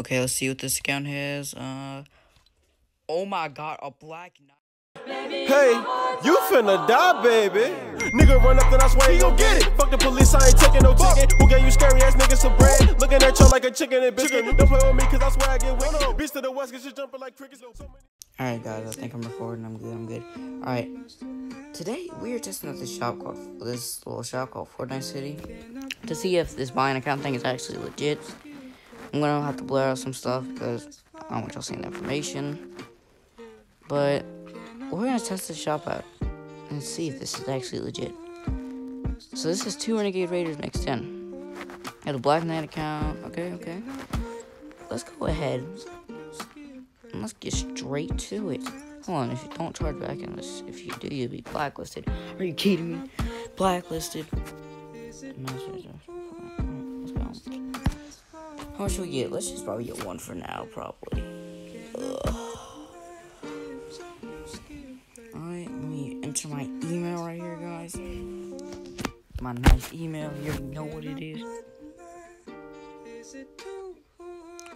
Okay, let's see what this account has. Uh, oh my god, a black knight. Hey, you finna die, baby. Nigga run up, then I swear he gon' get it. Fuck the police, I ain't taking no ticket. Who gave you scary ass niggas some bread? Looking at you like a chicken and biscuit. Don't play with me, cause I swear I get wicked. Bitch to the west, cause you jumping like crickets. Alright, guys, I think I'm recording. I'm good. I'm good. Alright, today we are testing out this shop called this little shop called Fortnite City to see if this buying account thing is actually legit. I'm gonna have to blur out some stuff because I don't want y'all seeing the information. But we're gonna test the shop out and see if this is actually legit. So this is two Renegade Raiders next 10. Got a Black Knight account. Okay, okay. Let's go ahead and let's get straight to it. Hold on, if you don't charge back in this, if you do, you'll be blacklisted. Are you kidding me? Blacklisted. How much we get? Let's just probably get one for now, probably. Alright, let me enter my email right here, guys. My nice email. You know what it is.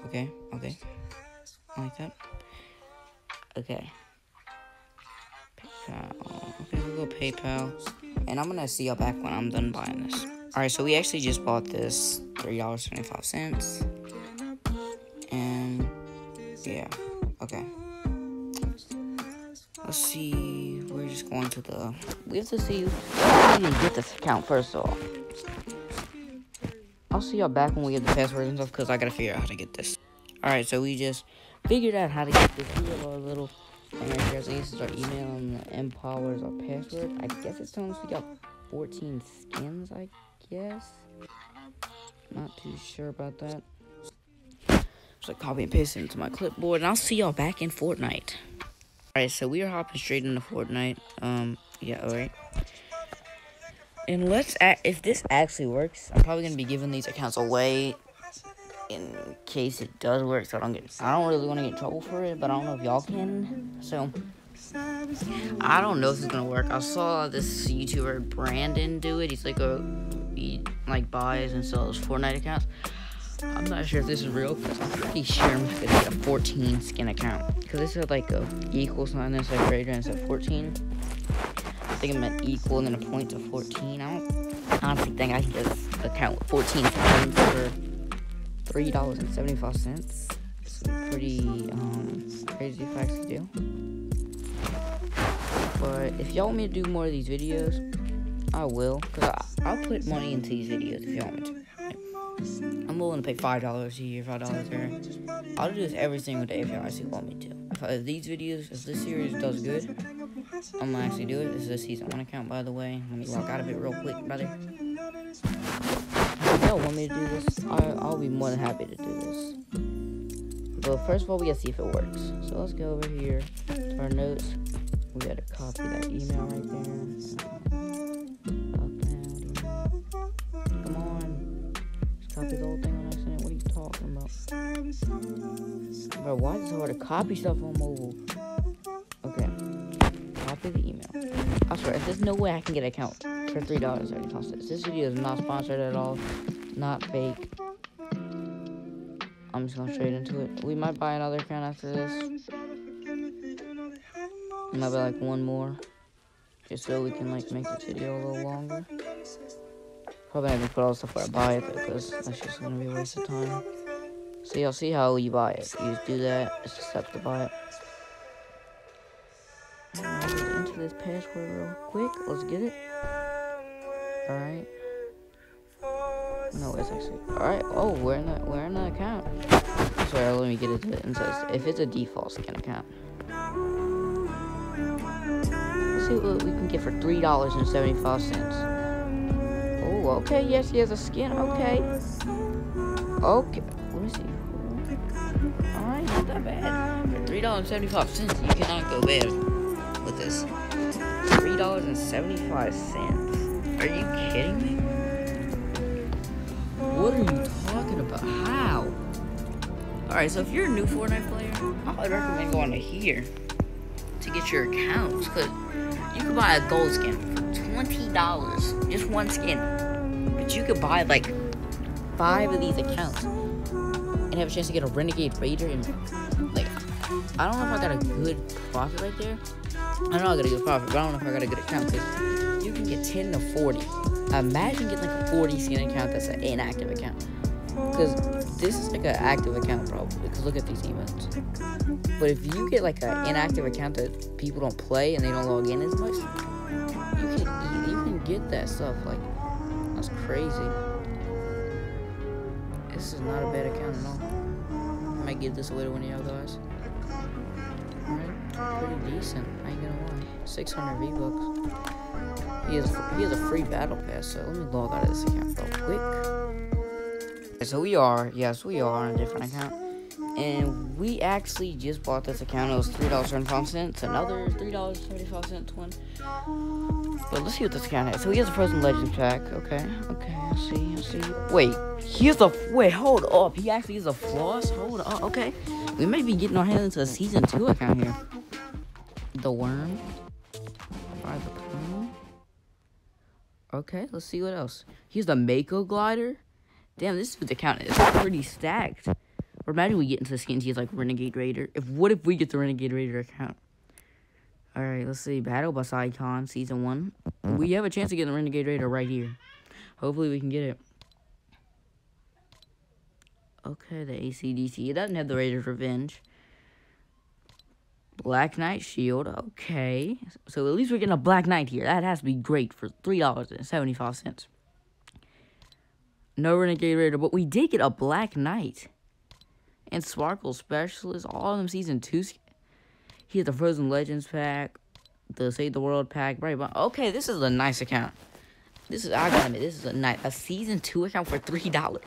Okay, okay. Like that. Okay. PayPal. Okay, we'll go PayPal. And I'm gonna see y'all back when I'm done buying this. Alright, so we actually just bought this $3.75. Yeah, okay. Let's see. We're just going to the. We have to see. You get this account first of all? I'll see y'all back when we get the password and stuff because I gotta figure out how to get this. Alright, so we just figured out how to get this. We have our little thing right here. So our email and the Empower is our password. I guess it's telling us we got 14 skins, I guess. Not too sure about that. So I copy and paste it into my clipboard, and I'll see y'all back in Fortnite. Alright, so we are hopping straight into Fortnite. Um, yeah, alright. And let's if this actually works, I'm probably gonna be giving these accounts away in case it does work. So I don't get, I don't really want to get in trouble for it, but I don't know if y'all can. So I don't know if it's gonna work. I saw this YouTuber Brandon do it. He's like a he like buys and sells Fortnite accounts. I'm not sure if this is real because I'm pretty sure I'm gonna get a 14 skin account because this is like a equal sign. This like greater and it's at 14. I think meant equal and then a point to 14. I don't honestly think I can get an account with 14 skins for three dollars and seventy five cents. Some pretty um, crazy facts to do. But if y'all want me to do more of these videos, I will. Cause I, I'll put money into these videos if y'all want me to. I'm willing to pay five dollars a here, five dollars there. I'll do this every single day if y'all actually want me to. If, I, these videos, if this series does good, I'm gonna actually do it. This is a season one account, by the way. Let me log out of it real quick, brother. If y'all want me to do this, I, I'll be more than happy to do this. But first of all, we gotta see if it works. So let's go over here to our notes. We gotta copy that email right there. Why is it hard to copy stuff on mobile? Okay. Copy the email. I swear, if there's no way I can get an account for three dollars thirty five cents. This video is not sponsored at all. Not fake. I'm just going straight into it. We might buy another account after this. Might be like one more. Just so we can like make this video a little longer. Probably not gonna put all the stuff where I buy it because that's just gonna be a waste of time. So y'all see how you buy it. You just do that, it's a step to buy it. Let's enter this password real quick. Let's get it. Alright. No, it's actually alright. Oh, we're in the we're in the account. Sorry, let me get into it. It says if it's a default skin account. Let's see what we can get for three dollars and seventy five cents. Oh, okay. Yes, he has a skin. Okay. Okay. Let me see. Alright, not that bad. Three dollars seventy five cents, you cannot go bad with this. Three dollars and seventy five cents. Are you kidding me? What are you talking about? How? Alright, so if you're a new Fortnite player, I would recommend going to here to get your accounts. Because you can buy a gold skin for $20. Just one skin. But you could buy like five of these accounts. and have a chance to get a Renegade Raider and like I don't know if I got a good profit right there. I know I got a good profit, but I don't know if I got a good account because you can get 10 to 40. Imagine getting like a 40 skin account that's an inactive account. Because this is like an active account probably. Because look at these emotes. But if you get like an inactive account that people don't play and they don't log in as much, you can you can get that stuff. Like that's crazy. This is not a bad account at all. I might give this away to one of y'all guys. Alright, pretty decent. I ain't gonna lie. 600 V bucks. He has he has a free battle pass, so let me log out of this account real quick. So we are, yes, we are on a different account. And we actually just bought this account. It was three dollars seventy five cents. Another three dollars seventy five cents one. But let's see what this account has. So he has a Frozen Legends pack. Okay, okay. I see. I see. Wait, he has a wait. Hold up. He actually has a floss. Hold up. Okay, we may be getting our hands into a season two account here. The worm. By the pool. Okay, let's see what else. Here's the Mako glider. Damn, this account is pretty stacked. Or imagine we get into the skins, he's like Renegade Raider. If what if we get the Renegade Raider account? Alright, let's see. Battle Bus Icon, Season 1. We have a chance to get the Renegade Raider right here. Hopefully we can get it. Okay, the ACDC. It doesn't have the Raider's Revenge. Black Knight Shield. Okay. So at least we're getting a Black Knight here. That has to be great for $3.75. No Renegade Raider, but we did get a Black Knight. And Sparkle Specialist. All of them Season 2. He has the Frozen Legends pack. The Save the World pack. Right, but okay, this is a nice account. This is, I gotta admit, this is a nice, a Season 2 account for $3.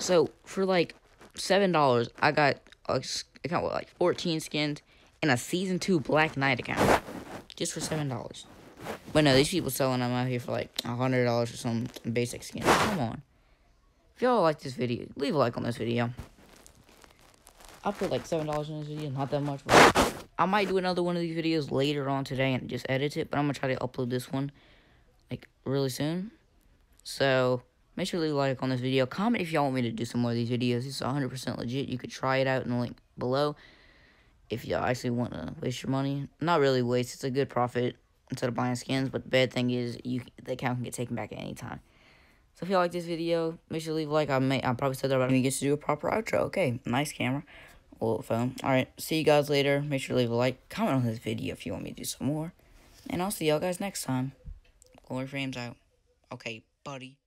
So, for like $7, I got a account with like 14 skins and a season two Black Knight account. Just for seven dollars. But no, these people selling them out here for like a hundred dollars or some basic skin. Come on. If y'all like this video, leave a like on this video. I put like seven dollars in this video, not that much. But I might do another one of these videos later on today and just edit it. But I'm gonna try to upload this one like really soon. So make sure to leave a like on this video. Comment if y'all want me to do some more of these videos. It's 100% legit. You could try it out in the link below if y'all actually want to waste your money. Not really waste. It's a good profit instead of buying skins. But the bad thing is you the account can get taken back at any time. So if y'all like this video, make sure to leave a like. I may I probably said that about me get to do a proper outro. Okay, nice camera. Old phone. Alright, see you guys later. Make sure to leave a like. Comment on this video if you want me to do some more. And I'll see y'all guys next time. Glory Frames out. Okay, buddy.